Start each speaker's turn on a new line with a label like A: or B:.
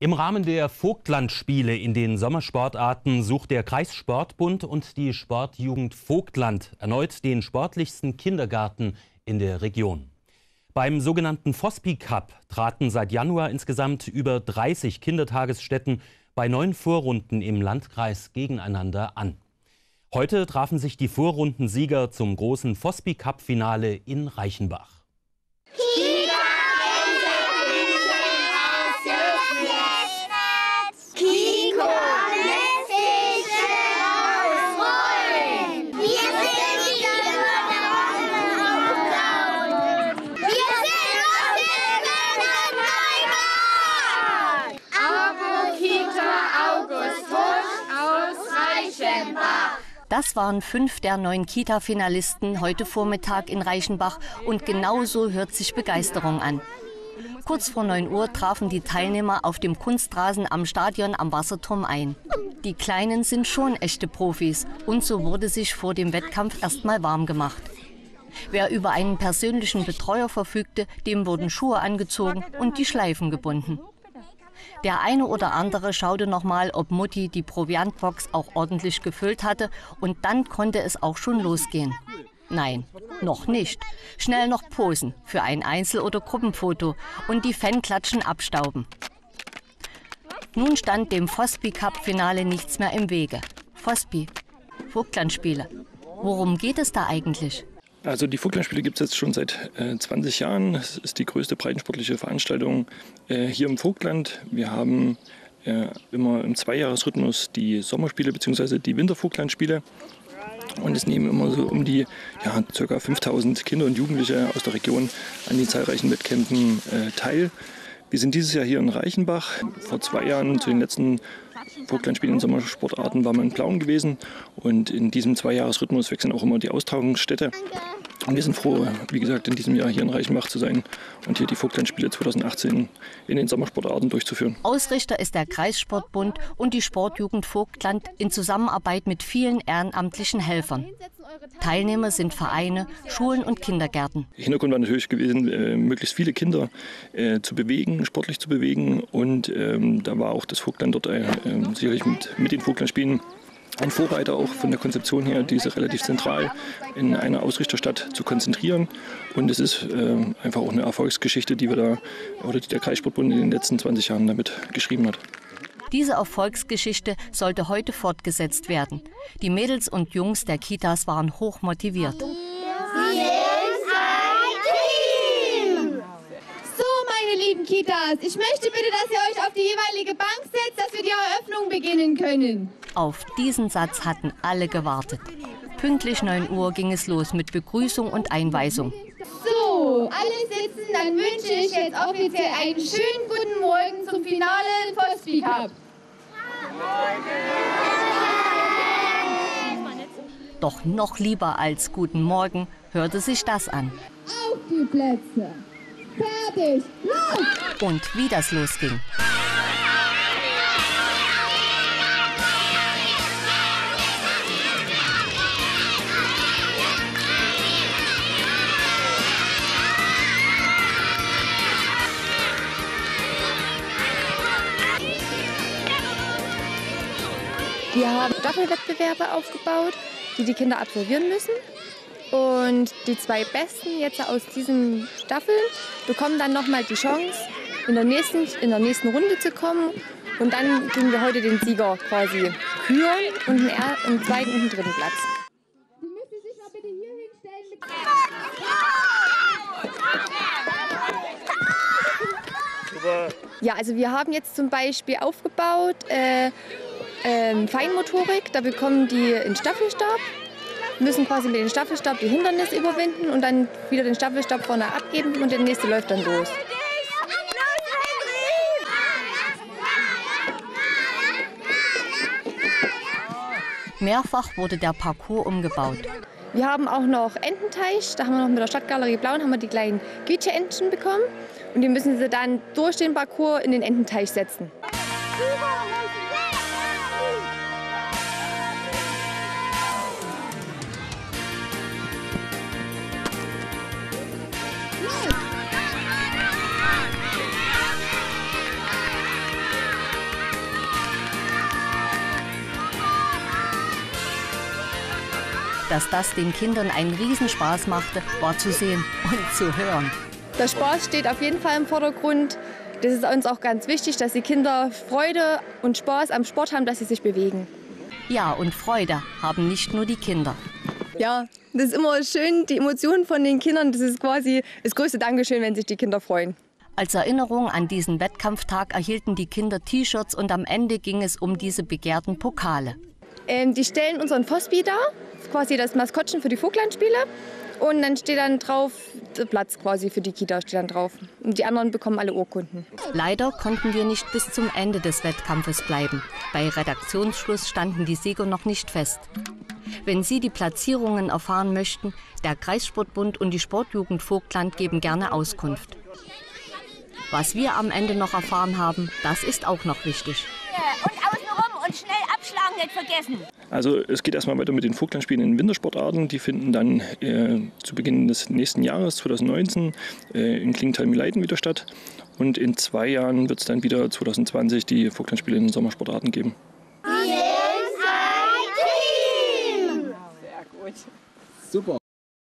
A: Im Rahmen der Vogtlandspiele in den Sommersportarten sucht der Kreissportbund und die Sportjugend Vogtland erneut den sportlichsten Kindergarten in der Region. Beim sogenannten Fospi Cup traten seit Januar insgesamt über 30 Kindertagesstätten bei neun Vorrunden im Landkreis gegeneinander an. Heute trafen sich die Vorrundensieger zum großen Fospi Cup Finale in Reichenbach.
B: Das waren fünf der neun Kita-Finalisten heute Vormittag in Reichenbach und genauso hört sich Begeisterung an. Kurz vor 9 Uhr trafen die Teilnehmer auf dem Kunstrasen am Stadion am Wasserturm ein. Die Kleinen sind schon echte Profis und so wurde sich vor dem Wettkampf erstmal warm gemacht. Wer über einen persönlichen Betreuer verfügte, dem wurden Schuhe angezogen und die Schleifen gebunden. Der eine oder andere schaute nochmal, ob Mutti die Proviantbox auch ordentlich gefüllt hatte und dann konnte es auch schon losgehen. Nein, noch nicht. Schnell noch posen für ein Einzel- oder Gruppenfoto und die Fanklatschen abstauben. Nun stand dem Fosby Cup Finale nichts mehr im Wege. Fosby, Vogtlandspiele. Worum geht es da eigentlich?
C: Also die Vogtlandspiele gibt es jetzt schon seit äh, 20 Jahren. Es ist die größte breitensportliche Veranstaltung äh, hier im Vogtland. Wir haben äh, immer im Zweijahresrhythmus die Sommerspiele bzw. die Wintervogtlandspiele. Und es nehmen immer so um die ja, ca. 5000 Kinder und Jugendliche aus der Region an den zahlreichen Wettkämpfen äh, teil. Wir sind dieses Jahr hier in Reichenbach. Vor zwei Jahren zu den letzten Vogtlandspielen in Sommersportarten war man in Plauen gewesen. Und in diesem Zweijahresrhythmus wechseln auch immer die Austragungsstätte. Und wir sind froh, wie gesagt, in diesem Jahr hier in Reichenbach zu sein und hier die Vogtlandspiele 2018 in den Sommersportarten durchzuführen.
B: Ausrichter ist der Kreissportbund und die Sportjugend Vogtland in Zusammenarbeit mit vielen ehrenamtlichen Helfern. Teilnehmer sind Vereine, Schulen und Kindergärten.
C: Hintergrund war natürlich gewesen, äh, möglichst viele Kinder äh, zu bewegen, sportlich zu bewegen. Und ähm, da war auch das Vogtland dort äh, sicherlich mit, mit den Vogtlandspielen ein Vorreiter auch von der Konzeption her, diese relativ zentral in einer Ausrichterstadt zu konzentrieren. Und es ist äh, einfach auch eine Erfolgsgeschichte, die wir da oder die der Kreissportbund in den letzten 20 Jahren damit geschrieben hat.
B: Diese Erfolgsgeschichte sollte heute fortgesetzt werden. Die Mädels und Jungs der Kitas waren hoch motiviert.
D: lieben Kitas, ich möchte bitte, dass ihr euch auf die jeweilige Bank setzt, dass wir die Eröffnung beginnen können.
B: Auf diesen Satz hatten alle gewartet. Pünktlich 9 Uhr ging es los mit Begrüßung und Einweisung.
D: So, alle sitzen, dann wünsche ich jetzt offiziell einen schönen guten Morgen zum Finale Postby Cup.
B: Doch noch lieber als Guten Morgen hörte sich das an.
D: Auf die Plätze! Fertig! Los!
B: Und wie das losging.
E: Wir haben Staffelwettbewerbe aufgebaut, die die Kinder absolvieren müssen. Und die zwei Besten jetzt aus diesen Staffeln bekommen dann nochmal die Chance, in der, nächsten, in der nächsten Runde zu kommen. Und dann kriegen wir heute den Sieger quasi küren und einen, einen zweiten und einen dritten Platz.
D: Sie müssen sich mal bitte hier hinstellen.
E: Ja, also wir haben jetzt zum Beispiel aufgebaut äh, ähm, Feinmotorik. Da bekommen die einen Staffelstab, müssen quasi mit dem Staffelstab die Hindernisse überwinden und dann wieder den Staffelstab vorne abgeben und der nächste läuft dann los.
B: Mehrfach wurde der Parcours umgebaut.
E: Wir haben auch noch Ententeich. Da haben wir noch mit der Stadtgalerie Blauen haben wir die kleinen Quietsche-Entchen bekommen. Und die müssen sie dann durch den Parcours in den Ententeich setzen.
B: Dass das den Kindern einen Riesenspaß machte, war zu sehen und zu hören.
E: Der Spaß steht auf jeden Fall im Vordergrund. Das ist uns auch ganz wichtig, dass die Kinder Freude und Spaß am Sport haben, dass sie sich bewegen.
B: Ja, und Freude haben nicht nur die Kinder.
E: Ja, das ist immer schön, die Emotionen von den Kindern. Das ist quasi das größte Dankeschön, wenn sich die Kinder freuen.
B: Als Erinnerung an diesen Wettkampftag erhielten die Kinder T-Shirts und am Ende ging es um diese begehrten Pokale.
E: Ähm, die stellen unseren Fosby dar, quasi das Maskottchen für die Vogtlandspiele. Und dann steht dann drauf, der Platz quasi für die Kita steht dann drauf. Und die anderen bekommen alle Urkunden.
B: Leider konnten wir nicht bis zum Ende des Wettkampfes bleiben. Bei Redaktionsschluss standen die Sieger noch nicht fest. Wenn Sie die Platzierungen erfahren möchten, der Kreissportbund und die Sportjugend Vogtland geben gerne Auskunft. Was wir am Ende noch erfahren haben, das ist auch noch wichtig.
F: Und außenrum und schnell abschlagen nicht vergessen.
C: Also es geht erstmal weiter mit den Vogtlandspielen in Wintersportarten. Die finden dann äh, zu Beginn des nächsten Jahres, 2019, äh, in Klingenthal-Mileiten wieder statt. Und in zwei Jahren wird es dann wieder 2020 die Vogtlandspiele in den Sommersportarten geben.
D: Wir sind ein Team!
G: Super.